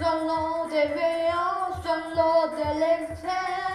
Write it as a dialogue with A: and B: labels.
A: solo te veo, solo del cielo.